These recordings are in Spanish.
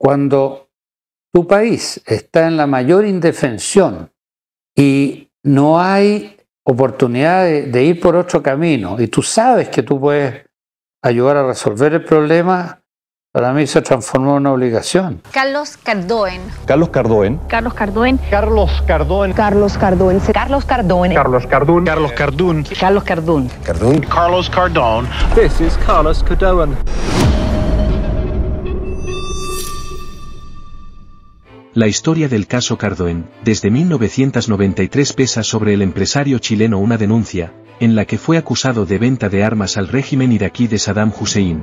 cuando tu país está en la mayor indefensión y no hay oportunidad de, ir por otro camino y tú sabes que tú puedes ayudar a resolver el problema, para mí se transformó en una obligación. Carlos Cardoen. Carlos Cardoen. Carlos Cardoen. Carlos Cardoen. Carlos Cardoen. Carlos Cardoen. Carlos Cardoen. Carlos Cardoen. Carlos Cardoen. Cardoen. Carlos Cardone. This is Carlos Cardoen. La historia del caso Cardoen, desde 1993 pesa sobre el empresario chileno una denuncia, en la que fue acusado de venta de armas al régimen iraquí de Saddam Hussein.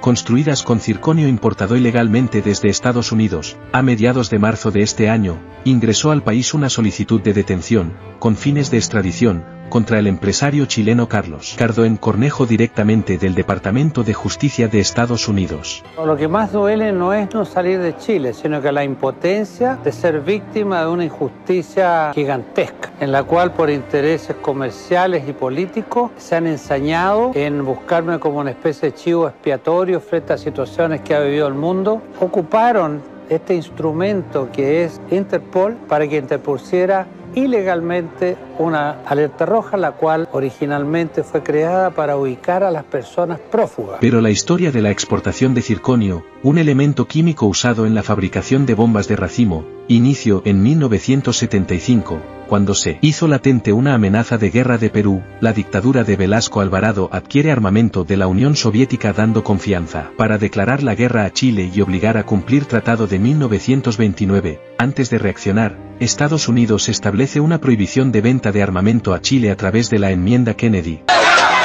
Construidas con circonio importado ilegalmente desde Estados Unidos, a mediados de marzo de este año, ingresó al país una solicitud de detención, con fines de extradición, contra el empresario chileno Carlos Cardoen Cornejo directamente del Departamento de Justicia de Estados Unidos. Lo que más duele no es no salir de Chile, sino que la impotencia de ser víctima de una injusticia gigantesca, en la cual por intereses comerciales y políticos se han ensañado en buscarme como una especie de chivo expiatorio frente a situaciones que ha vivido el mundo. Ocuparon este instrumento que es Interpol para que interpusiera ilegalmente una alerta roja, la cual originalmente fue creada para ubicar a las personas prófugas. Pero la historia de la exportación de circonio, un elemento químico usado en la fabricación de bombas de racimo, inició en 1975, cuando se hizo latente una amenaza de guerra de Perú, la dictadura de Velasco Alvarado adquiere armamento de la Unión Soviética dando confianza para declarar la guerra a Chile y obligar a cumplir Tratado de 1929. Antes de reaccionar, Estados Unidos establece una prohibición de venta de armamento a Chile a través de la enmienda Kennedy.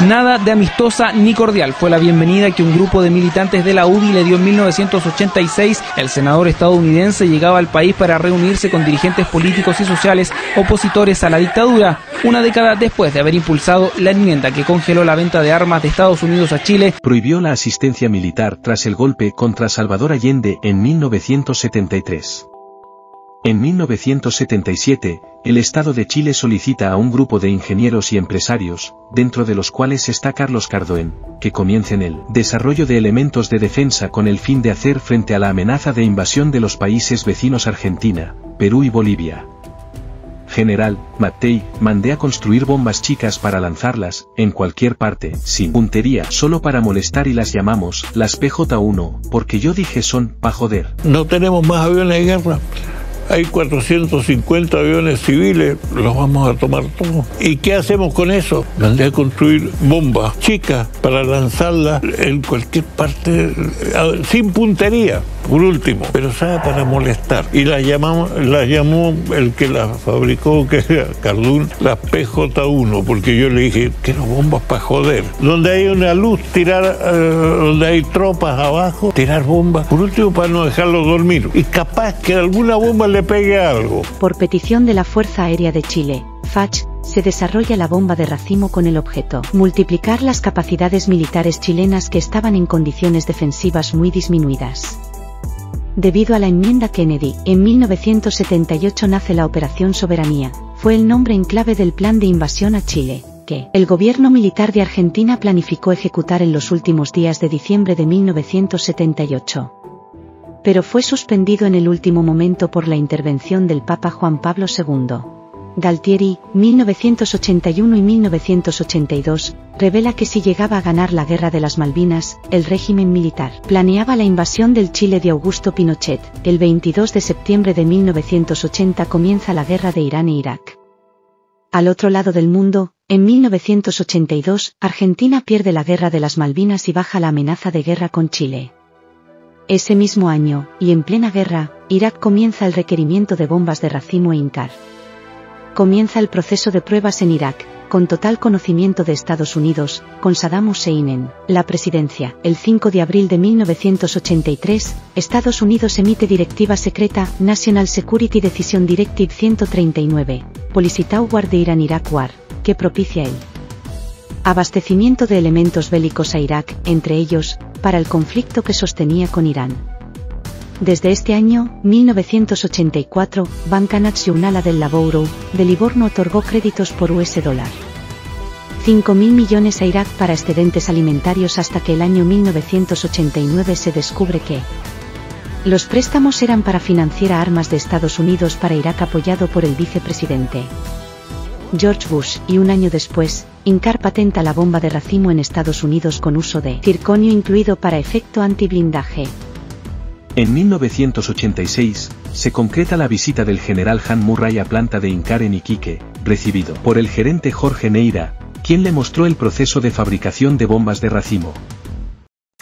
Nada de amistosa ni cordial fue la bienvenida que un grupo de militantes de la UDI le dio en 1986. El senador estadounidense llegaba al país para reunirse con dirigentes políticos y sociales opositores a la dictadura, una década después de haber impulsado la enmienda que congeló la venta de armas de Estados Unidos a Chile. Prohibió la asistencia militar tras el golpe contra Salvador Allende en 1973. En 1977, el Estado de Chile solicita a un grupo de ingenieros y empresarios, dentro de los cuales está Carlos Cardoen, que comiencen el desarrollo de elementos de defensa con el fin de hacer frente a la amenaza de invasión de los países vecinos Argentina, Perú y Bolivia. General, Mattei, mandé a construir bombas chicas para lanzarlas, en cualquier parte, sin puntería, solo para molestar y las llamamos, las PJ-1, porque yo dije son, pa' joder. No tenemos más aviones de guerra hay 450 aviones civiles, los vamos a tomar todos. ¿Y qué hacemos con eso? Mandé a construir bombas chicas para lanzarlas en cualquier parte sin puntería por último, pero sabe para molestar. Y la llamamos, la llamó el que la fabricó, que era Cardún, la PJ1, porque yo le dije, quiero bombas para joder. Donde hay una luz, tirar, eh, donde hay tropas abajo, tirar bombas. Por último, para no dejarlos dormir. Y capaz que alguna bomba le pegue algo. Por petición de la Fuerza Aérea de Chile, FACH, se desarrolla la bomba de racimo con el objeto multiplicar las capacidades militares chilenas que estaban en condiciones defensivas muy disminuidas. Debido a la enmienda Kennedy, en 1978 nace la Operación Soberanía, fue el nombre en clave del plan de invasión a Chile, que el gobierno militar de Argentina planificó ejecutar en los últimos días de diciembre de 1978. Pero fue suspendido en el último momento por la intervención del Papa Juan Pablo II. Galtieri, 1981 y 1982, revela que si llegaba a ganar la Guerra de las Malvinas, el régimen militar planeaba la invasión del Chile de Augusto Pinochet. El 22 de septiembre de 1980 comienza la Guerra de Irán e Irak. Al otro lado del mundo, en 1982, Argentina pierde la Guerra de las Malvinas y baja la amenaza de guerra con Chile. Ese mismo año, y en plena guerra, Irak comienza el requerimiento de bombas de racimo e Incar comienza el proceso de pruebas en Irak, con total conocimiento de Estados Unidos, con Saddam Hussein en la presidencia. El 5 de abril de 1983, Estados Unidos emite directiva secreta National Security Decision Directive 139, Policy Tower de Irán-Irak War, que propicia el abastecimiento de elementos bélicos a Irak, entre ellos, para el conflicto que sostenía con Irán. Desde este año, 1984, Banca Nazionale del Lavoro, de Livorno otorgó créditos por US dólar. 5.000 millones a Irak para excedentes alimentarios hasta que el año 1989 se descubre que Los préstamos eran para financiar armas de Estados Unidos para Irak apoyado por el vicepresidente George Bush, y un año después, Incar patenta la bomba de racimo en Estados Unidos con uso de circonio incluido para efecto antiblindaje. En 1986, se concreta la visita del general Han Murray a planta de Incar en Iquique, recibido por el gerente Jorge Neira, quien le mostró el proceso de fabricación de bombas de racimo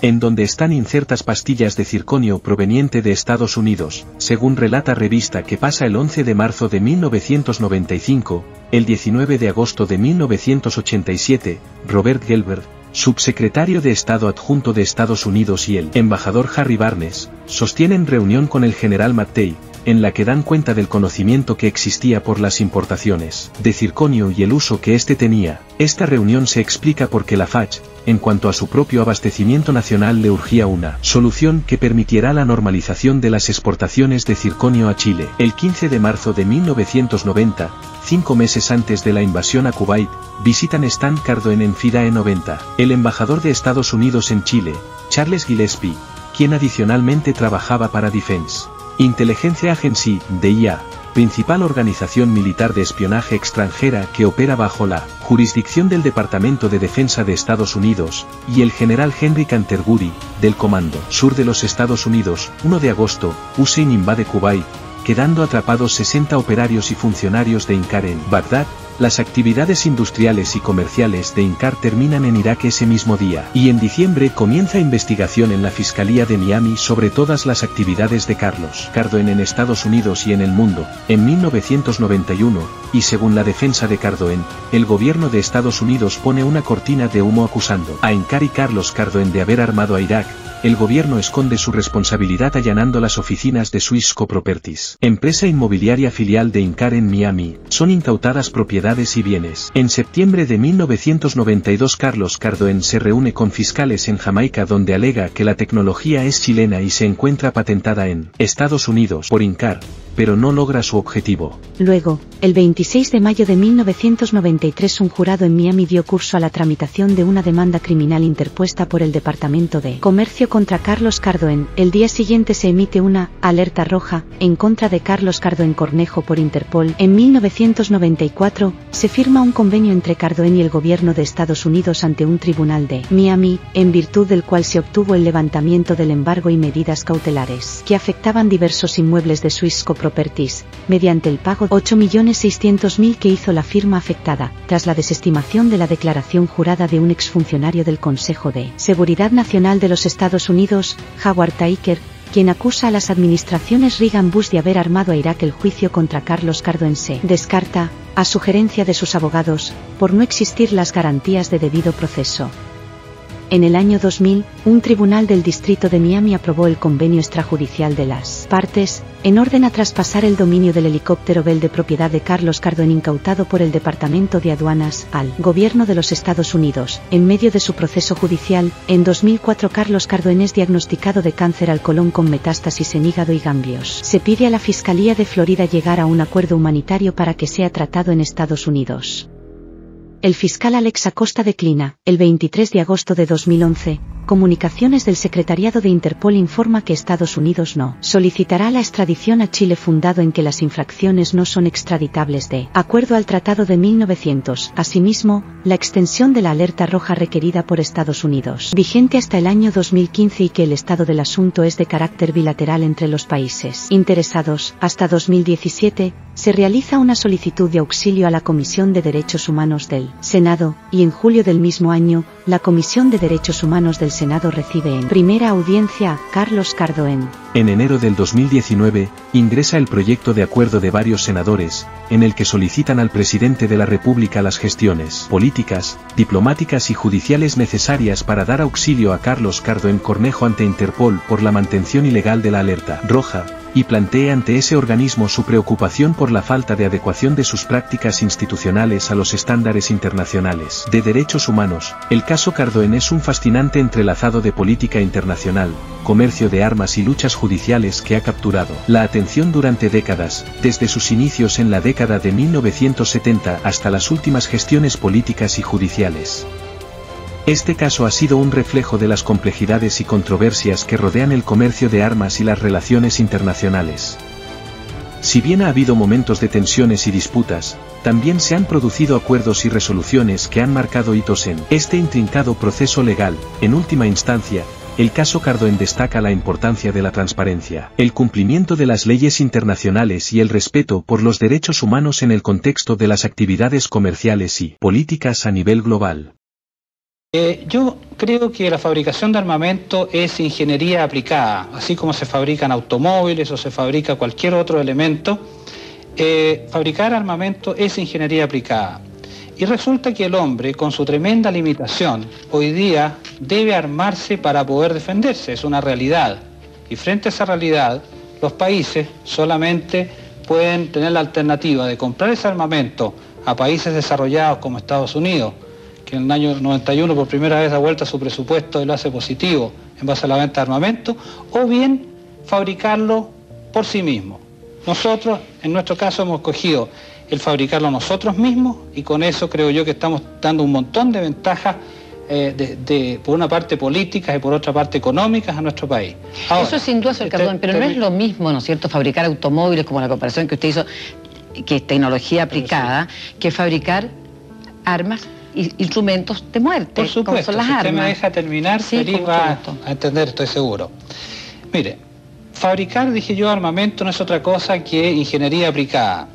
en donde están incertas pastillas de circonio proveniente de Estados Unidos, según relata revista que pasa el 11 de marzo de 1995, el 19 de agosto de 1987, Robert Gelbert, subsecretario de Estado adjunto de Estados Unidos y el embajador Harry Barnes, sostienen reunión con el general Mattei, en la que dan cuenta del conocimiento que existía por las importaciones de circonio y el uso que éste tenía. Esta reunión se explica porque la FACH, en cuanto a su propio abastecimiento nacional le urgía una solución que permitiera la normalización de las exportaciones de circonio a Chile. El 15 de marzo de 1990, cinco meses antes de la invasión a Kuwait, visitan Stan Cardoen en FIDAE 90. El embajador de Estados Unidos en Chile, Charles Gillespie, quien adicionalmente trabajaba para Defense Inteligencia Agency, DIA, principal organización militar de espionaje extranjera que opera bajo la jurisdicción del Departamento de Defensa de Estados Unidos, y el general Henry Canterbury, del Comando Sur de los Estados Unidos, 1 de agosto, Hussein invade Kuwait, quedando atrapados 60 operarios y funcionarios de Inkar en Bagdad, las actividades industriales y comerciales de Incar terminan en Irak ese mismo día, y en diciembre comienza investigación en la Fiscalía de Miami sobre todas las actividades de Carlos Cardoen en Estados Unidos y en el mundo. En 1991, y según la defensa de Cardoen, el gobierno de Estados Unidos pone una cortina de humo acusando a Incar y Carlos Cardoen de haber armado a Irak, el gobierno esconde su responsabilidad allanando las oficinas de Swiss Coproperties, empresa inmobiliaria filial de Incar en Miami, son incautadas propiedades y bienes. En septiembre de 1992 Carlos Cardoen se reúne con fiscales en Jamaica donde alega que la tecnología es chilena y se encuentra patentada en Estados Unidos por Incar, pero no logra su objetivo. Luego, el 26 de mayo de 1993 un jurado en Miami dio curso a la tramitación de una demanda criminal interpuesta por el Departamento de Comercio contra Carlos Cardoen. El día siguiente se emite una alerta roja en contra de Carlos Cardoen Cornejo por Interpol. En 1994 se firma un convenio entre Cardoen y el gobierno de Estados Unidos ante un tribunal de Miami, en virtud del cual se obtuvo el levantamiento del embargo y medidas cautelares que afectaban diversos inmuebles de Swissco Properties, mediante el pago de 8.600.000 que hizo la firma afectada, tras la desestimación de la declaración jurada de un exfuncionario del Consejo de Seguridad Nacional de los Estados Unidos, Howard Taiker, quien acusa a las administraciones Reagan Bush de haber armado a Irak el juicio contra Carlos Cardoense. Descarta, a sugerencia de sus abogados, por no existir las garantías de debido proceso. En el año 2000, un tribunal del Distrito de Miami aprobó el convenio extrajudicial de las partes, en orden a traspasar el dominio del helicóptero Bell de propiedad de Carlos Cardoen incautado por el Departamento de Aduanas al gobierno de los Estados Unidos. En medio de su proceso judicial, en 2004 Carlos Cardoen es diagnosticado de cáncer al colon con metástasis en hígado y ganglios. Se pide a la Fiscalía de Florida llegar a un acuerdo humanitario para que sea tratado en Estados Unidos. El fiscal Alex Acosta declina, el 23 de agosto de 2011, Comunicaciones del Secretariado de Interpol informa que Estados Unidos no solicitará la extradición a Chile fundado en que las infracciones no son extraditables de acuerdo al Tratado de 1900. Asimismo, la extensión de la alerta roja requerida por Estados Unidos, vigente hasta el año 2015 y que el estado del asunto es de carácter bilateral entre los países interesados. Hasta 2017, se realiza una solicitud de auxilio a la Comisión de Derechos Humanos del Senado, y en julio del mismo año, la Comisión de Derechos Humanos del Senado recibe en primera audiencia a Carlos Cardoen. En enero del 2019, ingresa el proyecto de acuerdo de varios senadores, en el que solicitan al presidente de la República las gestiones políticas, diplomáticas y judiciales necesarias para dar auxilio a Carlos Cardoen Cornejo ante Interpol por la mantención ilegal de la alerta roja, y plantee ante ese organismo su preocupación por la falta de adecuación de sus prácticas institucionales a los estándares internacionales de derechos humanos. El caso Cardoen es un fascinante entrelazado de política internacional, comercio de armas y luchas judiciales que ha capturado la atención durante décadas, desde sus inicios en la década de 1970 hasta las últimas gestiones políticas y judiciales. Este caso ha sido un reflejo de las complejidades y controversias que rodean el comercio de armas y las relaciones internacionales. Si bien ha habido momentos de tensiones y disputas, también se han producido acuerdos y resoluciones que han marcado hitos en este intrincado proceso legal, en última instancia, el caso Cardoen destaca la importancia de la transparencia, el cumplimiento de las leyes internacionales y el respeto por los derechos humanos en el contexto de las actividades comerciales y políticas a nivel global. Eh, yo creo que la fabricación de armamento es ingeniería aplicada, así como se fabrican automóviles o se fabrica cualquier otro elemento. Eh, fabricar armamento es ingeniería aplicada. Y resulta que el hombre, con su tremenda limitación, hoy día debe armarse para poder defenderse, es una realidad. Y frente a esa realidad, los países solamente pueden tener la alternativa de comprar ese armamento a países desarrollados como Estados Unidos, que en el año 91 por primera vez da vuelta su presupuesto y lo hace positivo en base a la venta de armamento, o bien fabricarlo por sí mismo. Nosotros, en nuestro caso, hemos cogido el fabricarlo nosotros mismos y con eso creo yo que estamos dando un montón de ventajas eh, de, por una parte políticas y por otra parte económicas a nuestro país. eso sin duda, señor Cardón, pero no es lo mismo, ¿no es cierto?, fabricar automóviles como la comparación que usted hizo, que es tecnología aplicada, que fabricar armas instrumentos de muerte, por supuesto, como son las si usted me deja terminar, sí, va a entender, estoy seguro. Mire, fabricar, dije yo, armamento no es otra cosa que ingeniería aplicada.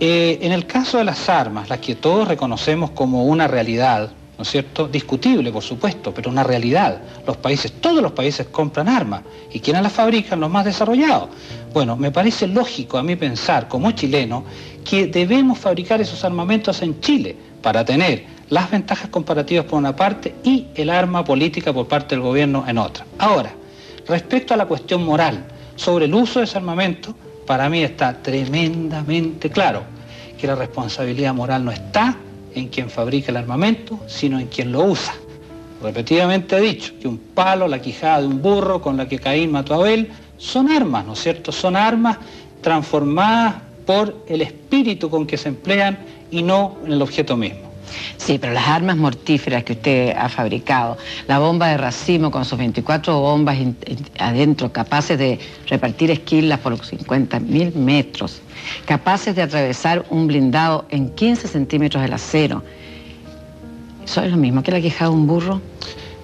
Eh, en el caso de las armas, las que todos reconocemos como una realidad, ¿no es cierto? Discutible, por supuesto, pero una realidad. Los países, todos los países compran armas. ¿Y quiénes las fabrican? Los más desarrollados. Bueno, me parece lógico a mí pensar, como chileno, que debemos fabricar esos armamentos en Chile para tener las ventajas comparativas por una parte y el arma política por parte del gobierno en otra. Ahora, respecto a la cuestión moral sobre el uso de ese armamento, para mí está tremendamente claro que la responsabilidad moral no está en quien fabrica el armamento, sino en quien lo usa. Repetidamente he dicho que un palo, la quijada de un burro con la que Caín mató a Abel, son armas, ¿no es cierto? Son armas transformadas por el espíritu con que se emplean y no en el objeto mismo. Sí, pero las armas mortíferas que usted ha fabricado, la bomba de racimo con sus 24 bombas adentro, capaces de repartir esquilas por 50 mil metros, capaces de atravesar un blindado en 15 centímetros de acero. ¿Eso es lo mismo que la quejada de un burro?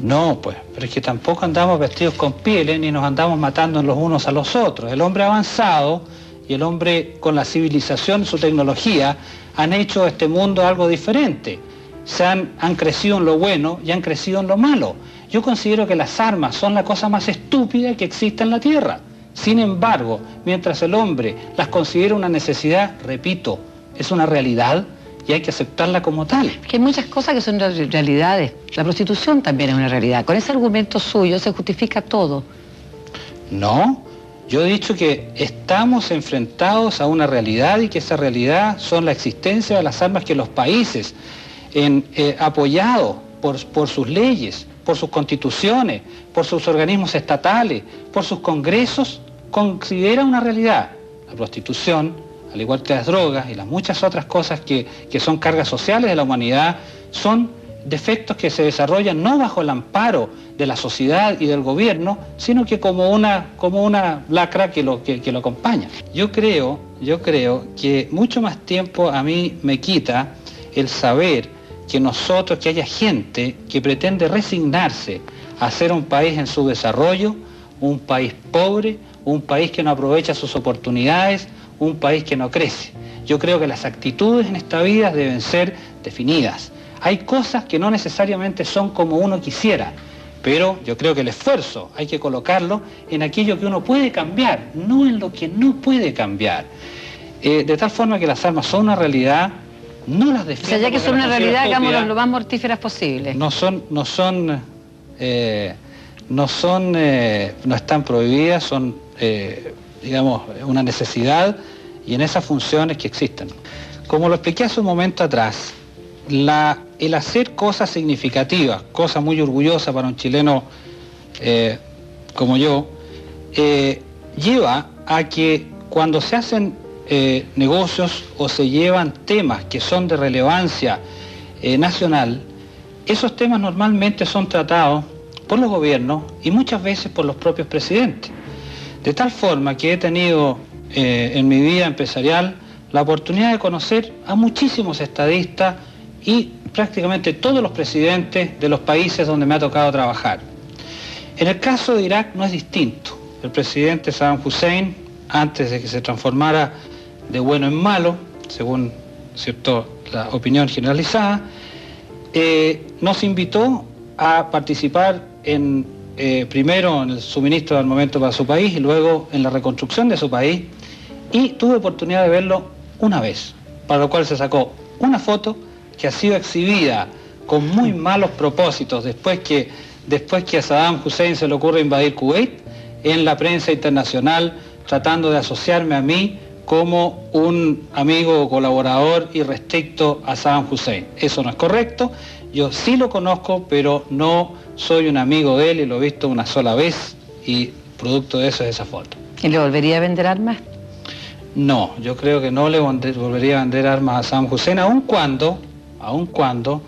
No, pues, pero es que tampoco andamos vestidos con pieles ni nos andamos matando los unos a los otros. El hombre avanzado y el hombre con la civilización, su tecnología, han hecho este mundo algo diferente. Se han, han crecido en lo bueno y han crecido en lo malo. Yo considero que las armas son la cosa más estúpida que existe en la Tierra. Sin embargo, mientras el hombre las considera una necesidad, repito, es una realidad y hay que aceptarla como tal. Que hay muchas cosas que son realidades. La prostitución también es una realidad. Con ese argumento suyo se justifica todo. No, yo he dicho que estamos enfrentados a una realidad y que esa realidad son la existencia de las armas que los países, eh, apoyados por, sus leyes, por sus constituciones, por sus organismos estatales, por sus congresos, consideran una realidad. La prostitución, al igual que las drogas y las muchas otras cosas que, que son cargas sociales de la humanidad, son defectos que se desarrollan no bajo el amparo de la sociedad y del gobierno, sino que como una, como una lacra que lo, que, lo acompaña. Yo creo, yo creo que mucho más tiempo a mí me quita el saber que nosotros, que haya gente que pretende resignarse a ser un país en su desarrollo, un país pobre, un país que no aprovecha sus oportunidades, un país que no crece. Yo creo que las actitudes en esta vida deben ser definidas. Hay cosas que no necesariamente son como uno quisiera, pero yo creo que el esfuerzo hay que colocarlo en aquello que uno puede cambiar, no en lo que no puede cambiar. Eh, de tal forma que las armas son una realidad, no las defiendo. O sea, ya que son una realidad, hagámoslo lo más mortíferas posible. No son, no son, eh, no son, eh, no están prohibidas, son, digamos, una necesidad y en esas funciones que existen. Como lo expliqué hace un momento atrás, el hacer cosas significativas, cosa muy orgullosa para un chileno eh, como yo, eh, lleva a que cuando se hacen eh, negocios o se llevan temas que son de relevancia nacional, esos temas normalmente son tratados por los gobiernos y muchas veces por los propios presidentes. De tal forma que he tenido en mi vida empresarial la oportunidad de conocer a muchísimos estadistas y prácticamente todos los presidentes de los países donde me ha tocado trabajar. En el caso de Irak no es distinto. El presidente Saddam Hussein, antes de que se transformara de bueno en malo, según cierto, la opinión generalizada, eh, nos invitó a participar en, eh, primero en el suministro de armamento para su país y luego en la reconstrucción de su país. Y tuve oportunidad de verlo una vez, para lo cual se sacó una foto que ha sido exhibida con muy malos propósitos después que, después que a Saddam Hussein se le ocurre invadir Kuwait en la prensa internacional tratando de asociarme a mí como un amigo o colaborador irrestricto a Saddam Hussein. Eso no es correcto, yo sí lo conozco, pero no soy un amigo de él y lo he visto una sola vez y producto de eso es esa foto. ¿Y le volvería a vender armas? No, yo creo que no le volvería a vender armas a Saddam Hussein, aun cuando, aun cuando,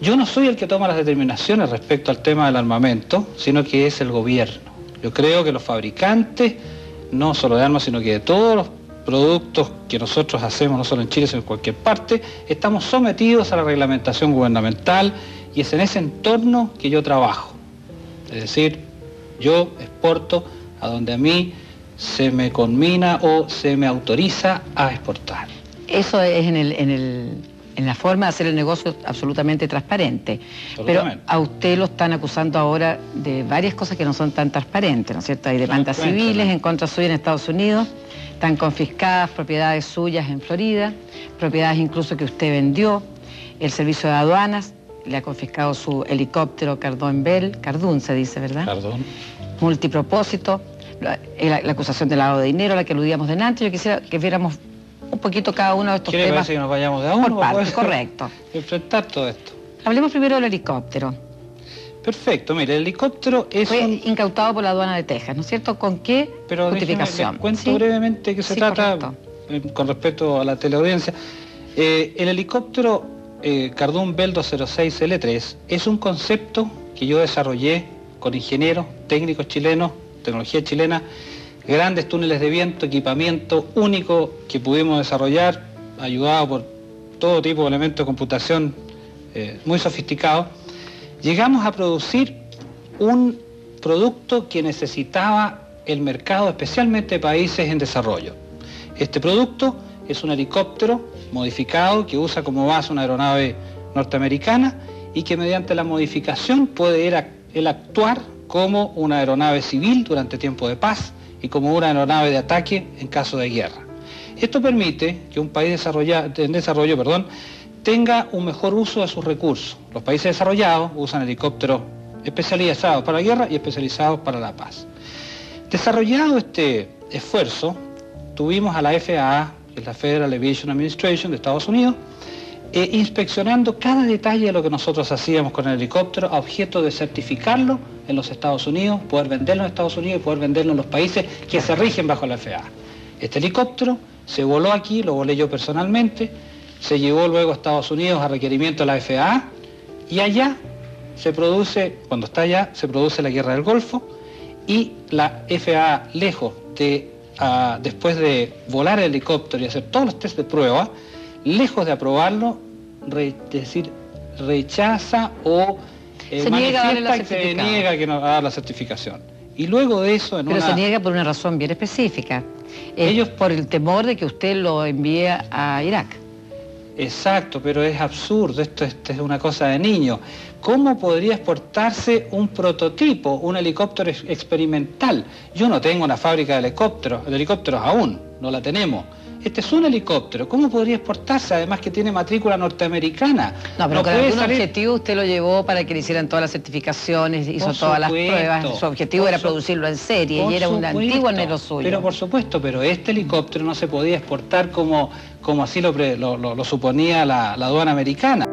yo no soy el que toma las determinaciones respecto al tema del armamento, sino que es el gobierno. Yo creo que los fabricantes, no solo de armas, sino que de todos los productos que nosotros hacemos, no solo en Chile, sino en cualquier parte, estamos sometidos a la reglamentación gubernamental y es en ese entorno que yo trabajo. Es decir, yo exporto a donde a mí se me conmina o se me autoriza a exportar. Eso es en, en, la forma de hacer el negocio absolutamente transparente. Pero a usted lo están acusando ahora de varias cosas que no son tan transparentes, ¿no es cierto? Hay demandas civiles en contra suya en Estados Unidos están confiscadas propiedades suyas en Florida, propiedades incluso que usted vendió. El servicio de aduanas le ha confiscado su helicóptero Cardón Bell, Cardún se dice, ¿verdad? Cardón. Multipropósito, la, acusación de lavado de dinero a la que aludíamos delante. Yo quisiera que viéramos un poquito cada uno de estos temas. parece que nos vayamos de a uno? correcto. Enfrentar todo esto. Hablemos primero del helicóptero. Perfecto, mire, el helicóptero es Fue incautado por la aduana de Texas, ¿no es cierto? ¿Con qué Pero justificación? Les cuento brevemente que se trata, eh, con respecto a la teleaudiencia. Eh, el helicóptero eh, Cardún Bell 206L3 es un concepto que yo desarrollé con ingenieros, técnicos chilenos, tecnología chilena, grandes túneles de viento, equipamiento único que pudimos desarrollar, ayudado por todo tipo de elementos de computación muy sofisticados llegamos a producir un producto que necesitaba el mercado, especialmente países en desarrollo. Este producto es un helicóptero modificado que usa como base una aeronave norteamericana y que mediante la modificación puede ir actuar como una aeronave civil durante tiempo de paz y como una aeronave de ataque en caso de guerra. Esto permite que un país en desarrollo perdón, tenga un mejor uso de sus recursos. Los países desarrollados usan helicópteros especializados para la guerra y especializados para la paz. Desarrollado este esfuerzo, tuvimos a la FAA, que es la Federal Aviation Administration de Estados Unidos, eh, inspeccionando cada detalle de lo que nosotros hacíamos con el helicóptero a objeto de certificarlo en los Estados Unidos, poder venderlo en Estados Unidos y poder venderlo en los países que se rigen bajo la FAA. Este helicóptero se voló aquí, lo volé yo personalmente, se llevó luego a Estados Unidos a requerimiento de la FAA y allá se produce, cuando está allá, se produce la guerra del Golfo y la FAA, lejos de, ah, después de volar el helicóptero y hacer todos los test de prueba, lejos de aprobarlo, decir, rechaza o eh, se niega a se niega que nos dar la certificación. Y luego de eso... En Pero se niega por una razón bien específica. Ellos por el temor de que usted lo envíe a Irak. Exacto, pero es absurdo, esto, es una cosa de niño. ¿Cómo podría exportarse un prototipo, un helicóptero experimental? Yo no tengo una fábrica de helicópteros, de helicópteros aún, no la tenemos. Este es un helicóptero, ¿cómo podría exportarse? Además que tiene matrícula norteamericana. No, pero con algún objetivo usted lo llevó para que le hicieran todas las certificaciones, hizo todas las pruebas. Su objetivo era producirlo en serie y era un antiguo anhelo suyo. Pero por supuesto, pero este helicóptero no se podía exportar como, como así lo, suponía la aduana americana.